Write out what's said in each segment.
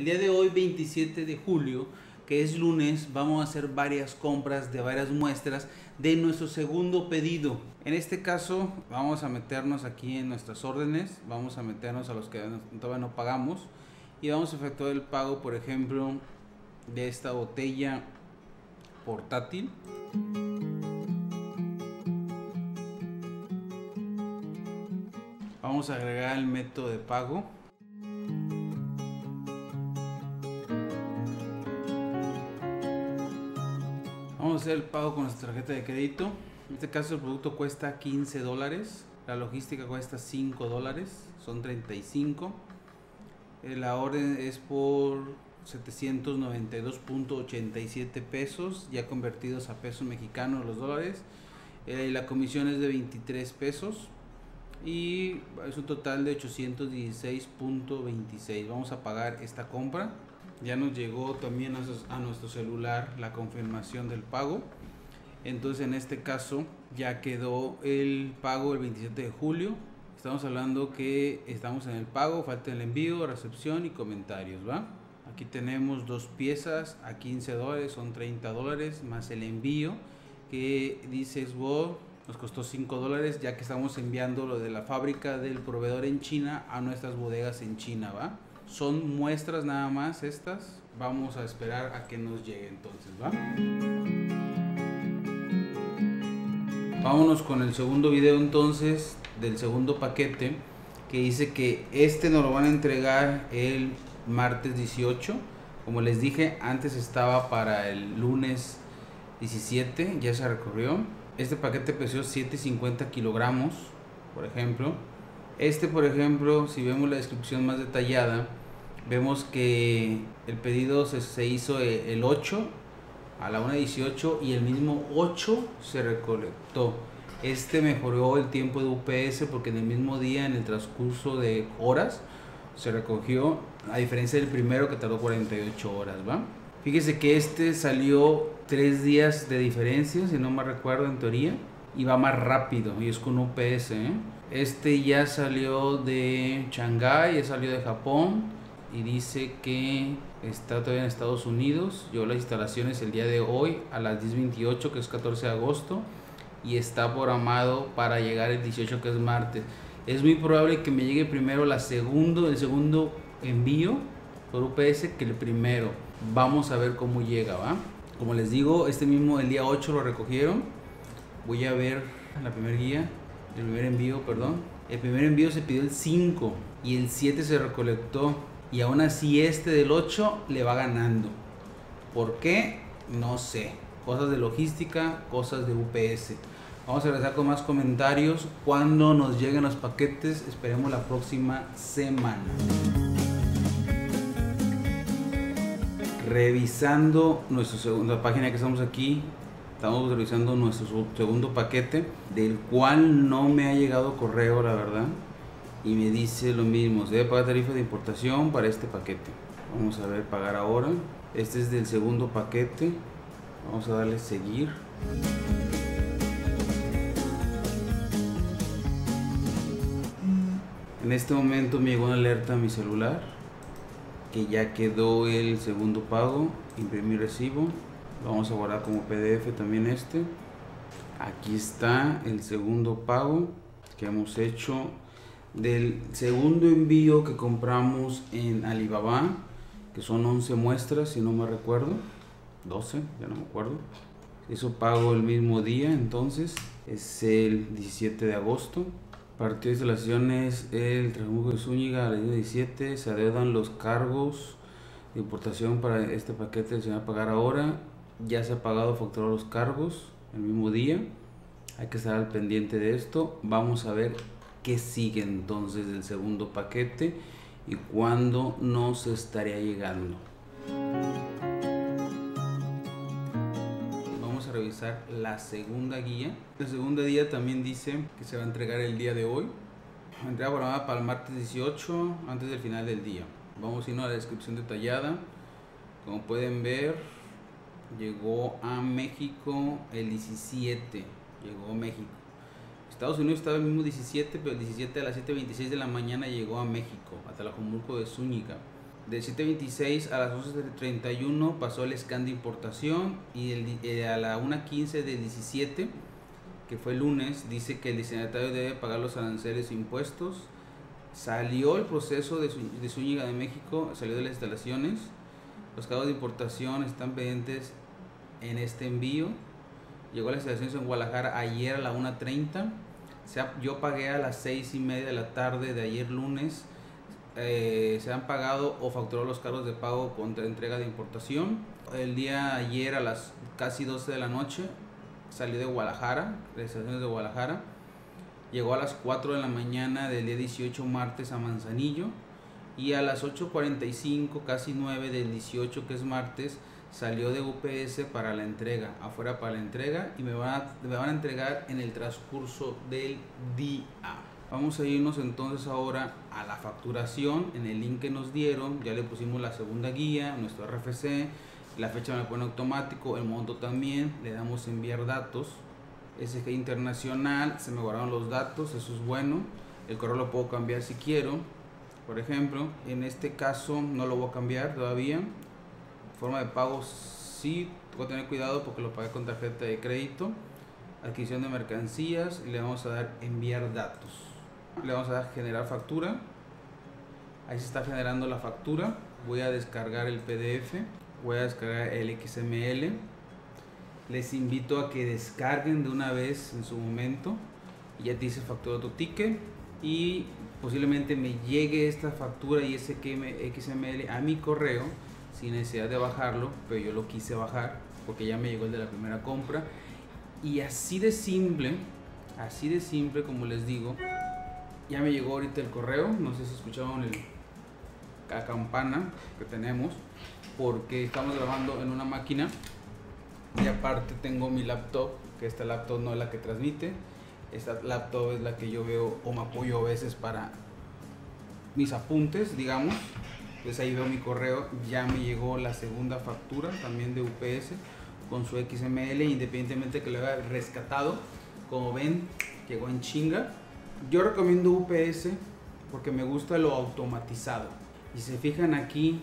El día de hoy, 27 de julio, que es lunes, vamos a hacer varias compras de varias muestras de nuestro segundo pedido. En este caso, vamos a meternos aquí en nuestras órdenes, vamos a meternos a los que todavía no pagamos y vamos a efectuar el pago, por ejemplo, de esta botella portátil. Vamos a agregar el método de pago. El pago con nuestra tarjeta de crédito. En este caso el producto cuesta 15 dólares. La logística cuesta 5 dólares. Son 35. Eh, la orden es por 792.87 pesos, ya convertidos a pesos mexicanos los dólares. Eh, la comisión es de 23 pesos y es un total de 816.26. Vamos a pagar esta compra. Ya nos llegó también a nuestro celular la confirmación del pago. Entonces en este caso ya quedó el pago el 27 de julio. Estamos hablando que estamos en el pago, falta el envío, recepción y comentarios, ¿va? Aquí tenemos dos piezas a 15 dólares, son 30 dólares, más el envío que dice Xbox nos costó 5 dólares ya que estamos enviando lo de la fábrica del proveedor en China a nuestras bodegas en China, ¿va? Son muestras nada más estas. Vamos a esperar a que nos llegue entonces, ¿va? Vámonos con el segundo video entonces del segundo paquete que dice que este nos lo van a entregar el martes 18. Como les dije, antes estaba para el lunes 17, ya se recorrió. Este paquete pesó 750 kilogramos, por ejemplo. Este, por ejemplo, si vemos la descripción más detallada, vemos que el pedido se, hizo e, el 8 a la 1.18 y el mismo 8 se recolectó. Este mejoró el tiempo de UPS porque en el mismo día, en el transcurso de horas, se recogió, a diferencia del primero que tardó 48 horas, ¿va? Fíjese que este salió tres días de diferencia, si no me recuerdo en teoría, y va más rápido, y es con UPS, ¿eh? Este ya salió de Shanghai, ya salió de Japón, y dice que está todavía en Estados Unidos. Yo las instalaciones el día de hoy a las 10.28, que es 14 de agosto, y está programado para llegar el 18, que es martes es muy probable que me llegue primero la segundo, el segundo envío por UPS que el primero. Vamos a ver cómo llega, ¿va? Como les digo, este mismo el día 8 lo recogieron. Voy a ver la primera guía, el primer envío, perdón. El primer envío se pidió el 5 y el 7 se recolectó. Y aún así este del 8 le va ganando. ¿Por qué? No sé. Cosas de logística, cosas de UPS. Vamos a regresar con más comentarios cuando nos lleguen los paquetes. Esperemos la próxima semana. Revisando nuestra segunda página que estamos aquí, estamos revisando nuestro segundo paquete, del cual no me ha llegado correo, la verdad. Y me dice lo mismo, se debe pagar tarifa de importación para este paquete. Vamos a ver, pagar ahora. Este es del segundo paquete. Vamos a darle seguir. En este momento me llegó una alerta a mi celular que ya quedó el segundo pago, imprimir recibo, vamos a guardar como PDF también este. Aquí está el segundo pago que hemos hecho del segundo envío que compramos en Alibaba, que son 11 muestras si no me recuerdo, 12, ya no me acuerdo. Eso pago el mismo día, entonces es el 17 de agosto. Partido de instalaciones, el Trabajo de Zúñiga a la 17, se adeudan los cargos de importación para este paquete, se va a pagar ahora, ya se ha pagado facturado los cargos el mismo día, hay que estar al pendiente de esto, vamos a ver qué sigue entonces del segundo paquete y cuándo nos estaría llegando. revisar la segunda guía. La segunda guía también dice que se va a entregar el día de hoy. Entrega programada para el martes 18, antes del final del día. Vamos a irnos a la descripción detallada. Como pueden ver, llegó a México el 17. Llegó a México. Estados Unidos estaba el mismo 17, pero el 17 a las 7.26 de la mañana llegó a México, a Tlajomulco de Zúñiga. De 7.26 a las 11.31 pasó el scan de importación y el, eh, a la 1.15 del 17, que fue lunes, dice que el destinatario debe pagar los aranceles e impuestos. Salió el proceso de, de Zúñiga de México, salió de las instalaciones. Los cargos de importación están pendientes en este envío. Llegó a las instalaciones en Guadalajara ayer a la 1.30. Yo pagué a las 6 y media de la tarde de ayer lunes eh, se han pagado o facturado los cargos de pago contra entrega de importación. El día ayer a las casi 12 de la noche salió de Guadalajara, de estaciones de Guadalajara. Llegó a las 4 de la mañana del día 18 martes a Manzanillo y a las 8.45, casi 9 del 18 que es martes, salió de UPS para la entrega, afuera para la entrega y me van me van a entregar en el transcurso del día. Vamos a irnos entonces ahora a la facturación. En el link que nos dieron ya le pusimos la segunda guía, nuestro RFC, la fecha me pone automático, el monto también. Le damos enviar datos. SG internacional, se me guardaron los datos, eso es bueno. El correo lo puedo cambiar si quiero. Por ejemplo, en este caso no lo voy a cambiar todavía. Forma de pago sí, tengo que tener cuidado porque lo pagué con tarjeta de crédito. Adquisición de mercancías y le vamos a dar enviar datos. Le vamos a dar generar factura. Ahí se está generando la factura. Voy a descargar el pdf voy a descargar el xml les invito a que descarguen de una vez en su momento. Ya te dice factura tu ticket y posiblemente me llegue esta factura y ese XML a mi correo sin necesidad de bajarlo, pero yo lo quise bajar porque ya me llegó el de la primera compra. Y así de simple, así de simple como les digo, ya me llegó ahorita el correo, no sé si escucharon el, la campana que tenemos, porque estamos grabando en una máquina y aparte tengo mi laptop, que esta laptop no es la que transmite, esta laptop es la que yo veo o me apoyo a veces para mis apuntes, digamos. Entonces ahí veo mi correo, ya me llegó la segunda factura también de UPS con su XML, independientemente que lo haya rescatado. Como ven, llegó en chinga yo recomiendo UPS porque me gusta lo automatizado. Y se fijan aquí,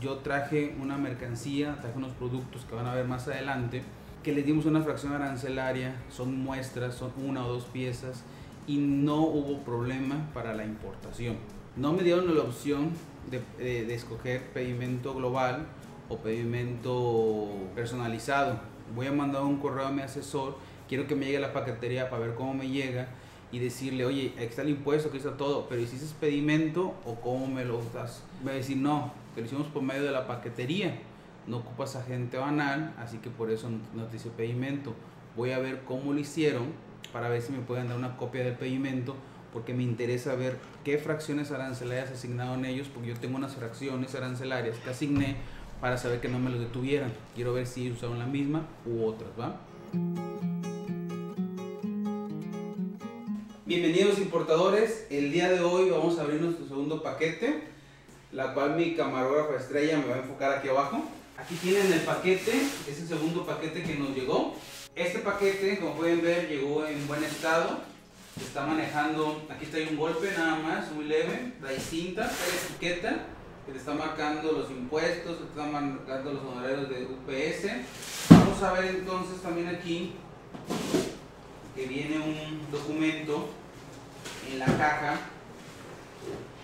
yo traje una mercancía, traje unos productos que van a ver más adelante, que les dimos una fracción arancelaria, son muestras, son una o dos piezas y no hubo problema para la importación. No me dieron la opción de, de escoger pedimento global o pedimento personalizado. Voy a mandar un correo a mi asesor, quiero que me llegue la paquetería para ver cómo me llega y decirle, oye, aquí está el impuesto, aquí está todo, pero ¿hiciste pedimento o cómo me lo das? Me a decir, no, que lo hicimos por medio de la paquetería, no ocupas agente banal, así que por eso no te hice pedimento. Voy a ver cómo lo hicieron para ver si me pueden dar una copia del pedimento, porque me interesa ver qué fracciones arancelarias asignaron ellos, porque yo tengo unas fracciones arancelarias que asigné para saber que no me lo detuvieran. Quiero ver si usaron la misma u otras, ¿va? Bienvenidos importadores, el día de hoy vamos a abrir nuestro segundo paquete, la cual mi camarógrafa estrella me va a enfocar aquí abajo. Aquí tienen el paquete, es el segundo paquete que nos llegó. Este paquete, como pueden ver, llegó en buen estado. Está manejando, aquí está un golpe nada más, muy leve, trae cinta, trae etiqueta que te está marcando los impuestos, te está marcando los honorarios de UPS. Vamos a ver entonces también aquí que viene un documento en la caja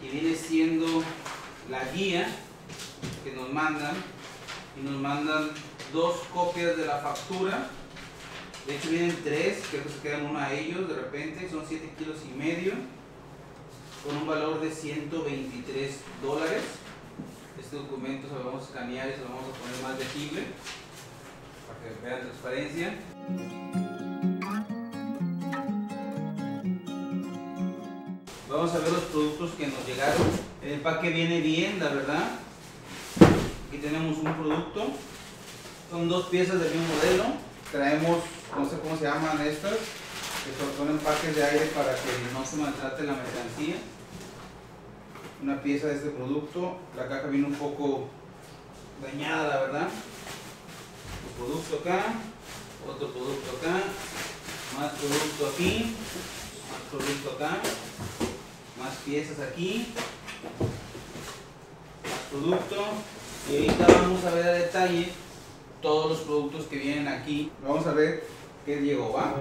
que viene siendo la guía que nos mandan y nos mandan dos copias de la factura de hecho vienen tres, creo que se quedan una a ellos de repente, son 7 kilos y medio con un valor de 123 dólares este documento se lo vamos a escanear y se lo vamos a poner más legible para que vean transparencia Vamos a ver los productos que nos llegaron. El empaque viene bien, la verdad. Aquí tenemos un producto. Son dos piezas del mismo modelo. Traemos, no sé cómo se llaman estas, que son empaques de aire para que no se maltrate la mercancía. Una pieza de este producto. La caja viene un poco dañada, la verdad. Un producto acá, otro producto acá, más producto aquí, más producto acá más piezas aquí, más producto y ahorita vamos a ver a detalle todos los productos que vienen aquí. Vamos a ver qué llegó, ¿va?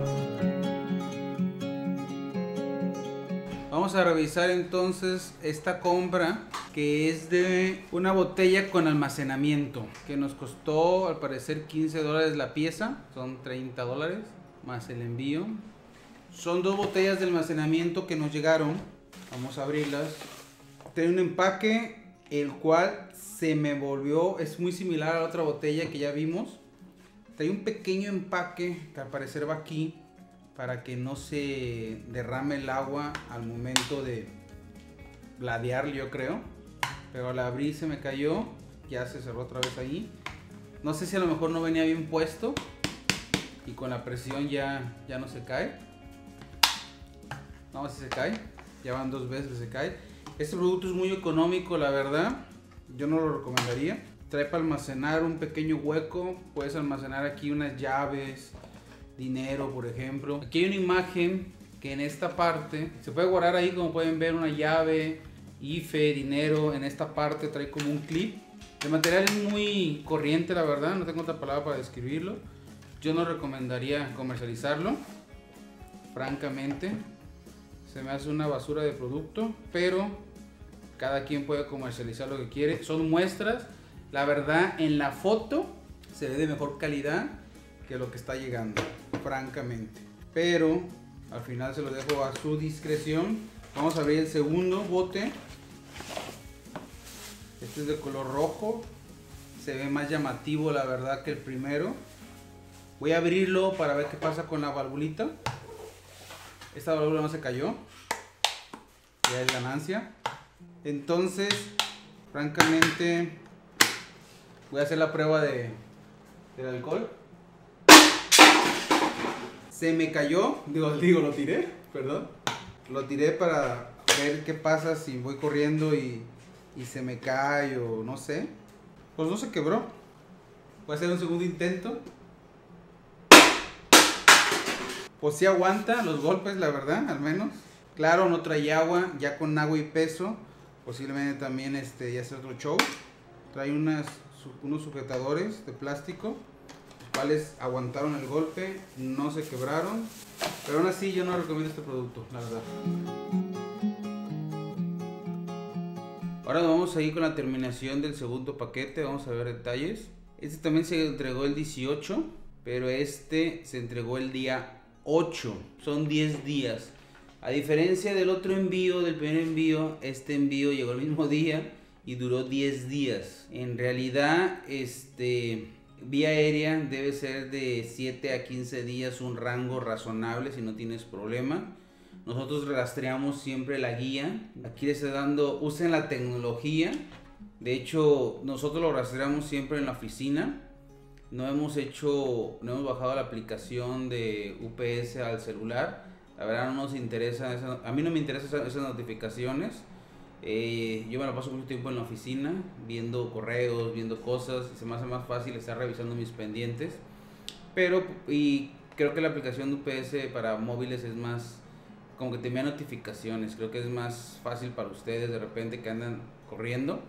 Vamos a revisar entonces esta compra que es de una botella con almacenamiento que nos costó al parecer 15 dólares la pieza, son 30 dólares más el envío. Son dos botellas de almacenamiento que nos llegaron. Vamos a abrirlas. Tiene un empaque el cual se me volvió, es muy similar a la otra botella que ya vimos. Trae un pequeño empaque que al parecer va aquí para que no se derrame el agua al momento de ladear, yo creo. Pero al abrir se me cayó, ya se cerró otra vez ahí. No sé si a lo mejor no venía bien puesto y con la presión ya, ya no se cae. No, si se cae. Ya van dos veces que se cae. Este producto es muy económico, la verdad. Yo no lo recomendaría. Trae para almacenar un pequeño hueco. Puedes almacenar aquí unas llaves, dinero, por ejemplo. Aquí hay una imagen que en esta parte se puede guardar ahí, como pueden ver, una llave, IFE, dinero. En esta parte trae como un clip. El material es muy corriente, la verdad. No tengo otra palabra para describirlo. Yo no recomendaría comercializarlo, francamente. Se me hace una basura de producto, pero cada quien puede comercializar lo que quiere. Son muestras. La verdad, en la foto se ve de mejor calidad que lo que está llegando, francamente. Pero al final se lo dejo a su discreción. Vamos a abrir el segundo bote. Este es de color rojo. Se ve más llamativo, la verdad, que el primero. Voy a abrirlo para ver qué pasa con la valvulita. Esta válvula no se cayó. Ya es ganancia. Entonces, francamente, voy a hacer la prueba de, del alcohol. Se me cayó, digo, digo, lo tiré, perdón. Lo tiré para ver qué pasa si voy corriendo y, y se me cae o no sé. Pues no se quebró. Voy a hacer un segundo intento pues sí aguanta los golpes, la verdad, al menos. Claro, no trae agua, ya con agua y peso, posiblemente también este, ya sea otro show. Trae unas, unos sujetadores de plástico, los cuales aguantaron el golpe, no se quebraron. Pero aún así yo no recomiendo este producto, la verdad. Ahora vamos a ir con la terminación del segundo paquete, vamos a ver detalles. Este también se entregó el 18, pero este se entregó el día 8, son 10 días. A diferencia del otro envío, del primer envío, este envío llegó el mismo día y duró 10 días. En realidad, este vía aérea debe ser de 7 a 15 días un rango razonable si no tienes problema. Nosotros rastreamos siempre la guía. Aquí les estoy dando, usen la tecnología. De hecho, nosotros lo rastreamos siempre en la oficina no hemos hecho, no hemos bajado la aplicación de UPS al celular. La verdad no nos interesa, a mí no me interesan esas, notificaciones. Eh, yo me la paso mucho tiempo en la oficina, viendo correos, viendo cosas, se me hace más fácil estar revisando mis pendientes. Pero, y creo que la aplicación de UPS para móviles es más, como que te envía notificaciones, creo que es más fácil para ustedes de repente que andan corriendo.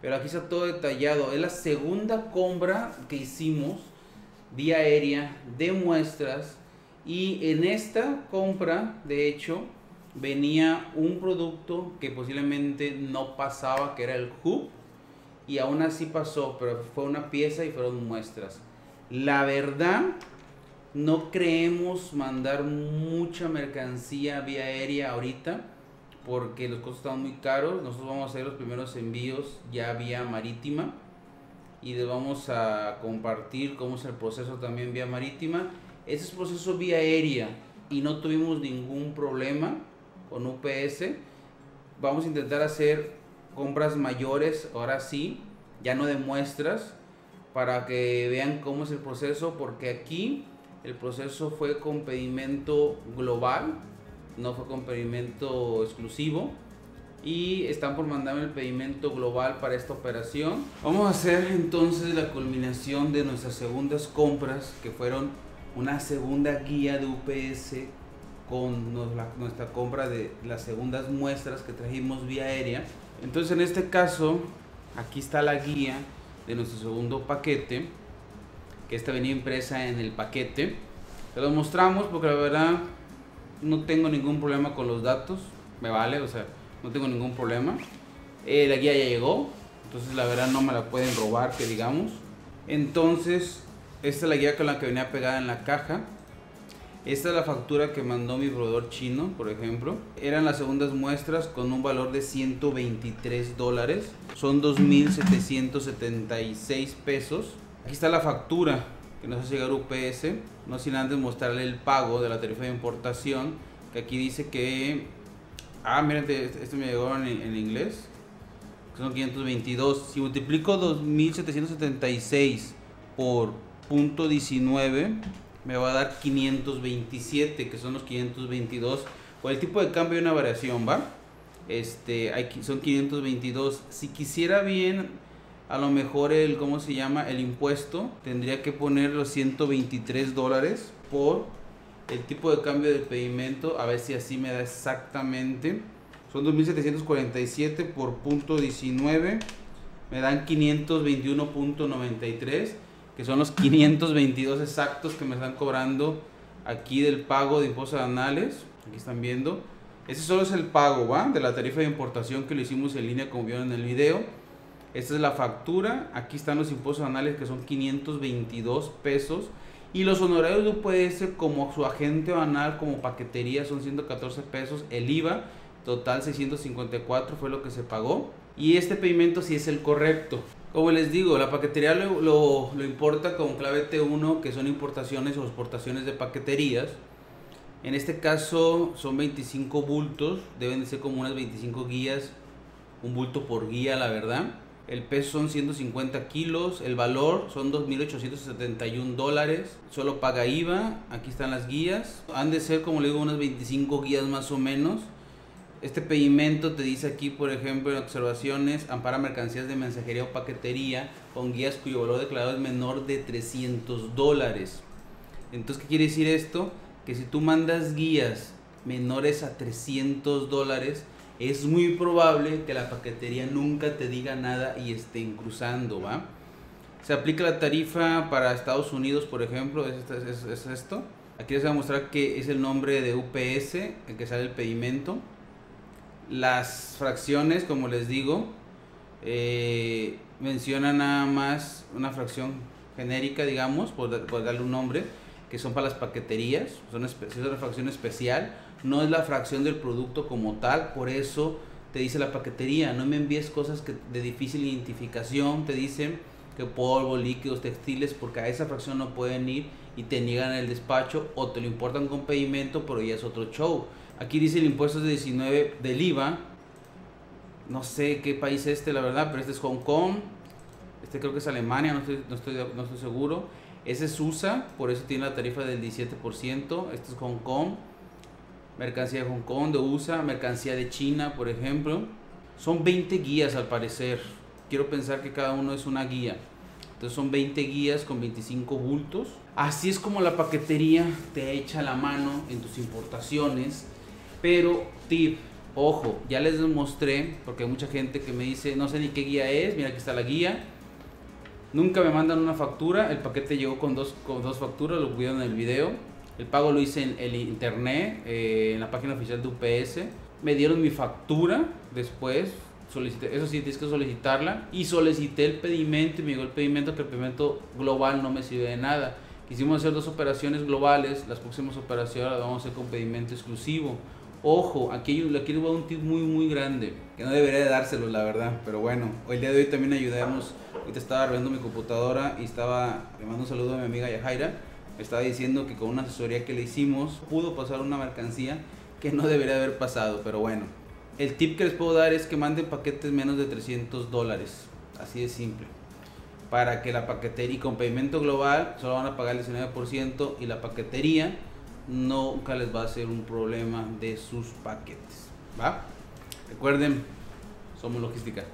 Pero aquí está todo detallado. Es la segunda compra que hicimos vía aérea de muestras. Y en esta compra, de hecho, venía un producto que posiblemente no pasaba, que era el hub. Y aún así pasó, pero fue una pieza y fueron muestras. La verdad, no creemos mandar mucha mercancía vía aérea ahorita porque los costos están muy caros. Nosotros vamos a hacer los primeros envíos ya vía marítima y les vamos a compartir cómo es el proceso también vía marítima. Ese es proceso vía aérea y no tuvimos ningún problema con UPS. Vamos a intentar hacer compras mayores, ahora sí, ya no de muestras, para que vean cómo es el proceso, porque aquí el proceso fue con pedimento global no fue con pedimento exclusivo y están por mandarme el pedimento global para esta operación. Vamos a hacer entonces la culminación de nuestras segundas compras que fueron una segunda guía de UPS con nuestra compra de las segundas muestras que trajimos vía aérea. Entonces en este caso aquí está la guía de nuestro segundo paquete, que esta venía impresa en el paquete. Te lo mostramos porque la verdad no tengo ningún problema con los datos, me vale, o sea, no tengo ningún problema. Eh, la guía ya llegó, entonces la verdad no me la pueden robar, que digamos. Entonces, esta es la guía con la que venía pegada en la caja. Esta es la factura que mandó mi proveedor chino, por ejemplo. Eran las segundas muestras con un valor de 123 dólares. Son 2.776 pesos. Aquí está la factura que nos hace llegar UPS. No sin antes mostrarle el pago de la tarifa de importación. Que aquí dice que... Ah, miren, este, este me llegó en, en inglés. Son 522. Si multiplico 2.776 por punto 19 me va a dar 527, que son los 522. Por el tipo de cambio hay una variación, ¿va? Este, hay, son 522. Si quisiera bien, a lo mejor el, ¿cómo se llama? El impuesto, tendría que poner los 123 dólares por el tipo de cambio del pedimento, a ver si así me da exactamente. Son 2.747 por punto 19, me dan 521.93 que son los 522 exactos que me están cobrando aquí del pago de impuestos anales. Aquí están viendo. Ese solo es el pago, ¿va? De la tarifa de importación que lo hicimos en línea como vieron en el video. Esta es la factura. Aquí están los impuestos anales que son 522 pesos. Y los honorarios de UPS como su agente banal, como paquetería, son 114 pesos. El IVA, total 654 fue lo que se pagó. Y este pedimento sí es el correcto. Como les digo, la paquetería lo, lo, importa con clave T1, que son importaciones o exportaciones de paqueterías. En este caso son 25 bultos, deben de ser como unas 25 guías, un bulto por guía, la verdad. El peso son 150 kilos, el valor son 2.871 dólares, solo paga IVA, aquí están las guías. Han de ser, como le digo, unas 25 guías más o menos. Este pedimento te dice aquí, por ejemplo, en observaciones, ampara mercancías de mensajería o paquetería con guías cuyo valor declarado es menor de 300 dólares. Entonces, ¿qué quiere decir esto? Que si tú mandas guías menores a 300 dólares, es muy probable que la paquetería nunca te diga nada y estén cruzando, ¿va? Se aplica la tarifa para Estados Unidos, por ejemplo, es, es esto. Aquí les voy a mostrar que es el nombre de UPS, en que sale el pedimento. Las fracciones, como les digo, eh, mencionan nada más una fracción genérica, digamos, por, darle un nombre, que son para las paqueterías, son es una fracción especial, no es la fracción del producto como tal, por eso te dice la paquetería, no me envíes cosas de difícil identificación, te dicen que polvo, líquidos, textiles, porque a esa fracción no pueden ir y te niegan el despacho o te lo importan con pedimento, pero ya es otro show. Aquí dice el impuesto es de 19 del IVA. No sé qué país es este, la verdad, pero este es Hong Kong. Este creo que es Alemania, no estoy, no estoy, no estoy seguro. Ese es USA, por eso tiene la tarifa del 17%. Este es Hong Kong. Mercancía de Hong Kong, de USA, mercancía de China, por ejemplo. Son 20 guías al parecer. Quiero pensar que cada uno es una guía. Entonces son 20 guías con 25 bultos. Así es como la paquetería te echa la mano en tus importaciones pero tip, ojo, ya les mostré, porque hay mucha gente que me dice, no sé ni qué guía es, mira aquí está la guía. Nunca me mandan una factura, el paquete llegó con dos, con dos facturas, lo vieron en el video. El pago lo hice en el internet, eh, en la página oficial de UPS. Me dieron mi factura después, solicité, eso sí, tienes que solicitarla. Y solicité el pedimento y me llegó el pedimento que el pedimento global no me sirve de nada. Quisimos hacer dos operaciones globales, las próximas operaciones las vamos a hacer con pedimento exclusivo. Ojo, aquí, aquí les voy a un tip muy muy grande, que no debería de dárselo la verdad, pero bueno, el día de hoy también ayudamos, ahorita estaba arreglando mi computadora y estaba, le mando un saludo a mi amiga Yajaira, me estaba diciendo que con una asesoría que le hicimos pudo pasar una mercancía que no debería haber pasado, pero bueno, el tip que les puedo dar es que manden paquetes menos de 300 dólares, así de simple, para que la paquetería y con pedimento global solo van a pagar el 19% y la paquetería nunca les va a ser un problema de sus paquetes. ¿Va? Recuerden, somos logística.